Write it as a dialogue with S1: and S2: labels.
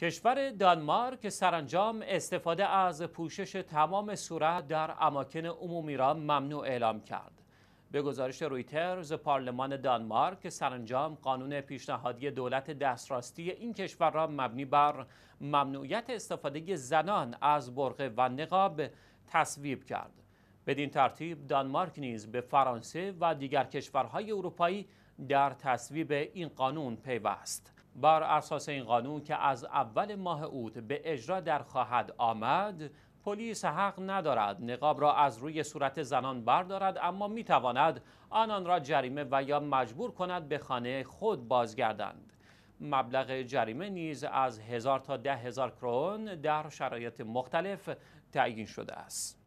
S1: کشور دانمارک سرانجام استفاده از پوشش تمام صورت در اماکن عمومی را ممنوع اعلام کرد. به گزارش رویترز پارلمان دانمارک سرانجام قانون پیشنهادی دولت دستراستی این کشور را مبنی بر ممنوعیت استفاده زنان از برقه و نقاب تصویب کرد. بدین ترتیب دانمارک نیز به فرانسه و دیگر کشورهای اروپایی در تصویب این قانون پیوست. بر اساس این قانون که از اول ماه اوت به اجرا در خواهد آمد پلیس حق ندارد. نقاب را از روی صورت زنان بردارد اما می تواند آنان را جریمه و یا مجبور کند به خانه خود بازگردند. مبلغ جریمه نیز از هزار تا ده هزار کرون در شرایط مختلف تعیین شده است.